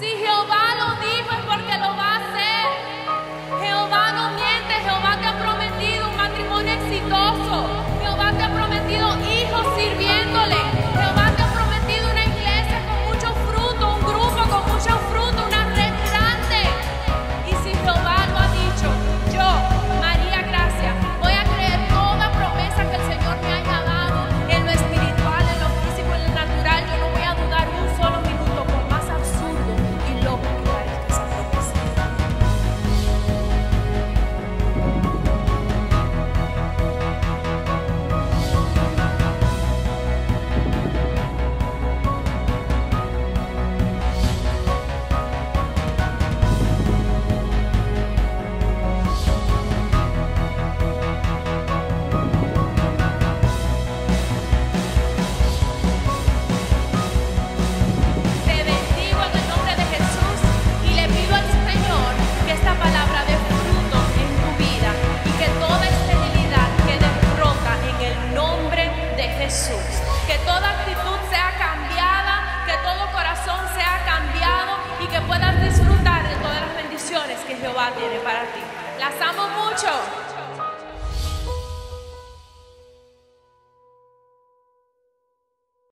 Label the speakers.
Speaker 1: Si Jehová lo dijo es porque lo va a hacer. Jehová no miente, Jehová te ha prometido un matrimonio exitoso. Jehová te ha prometido hijos sirviéndole. Que toda actitud sea cambiada, que todo corazón sea cambiado y que puedas disfrutar de todas las bendiciones que Jehová tiene para ti. Las amo mucho.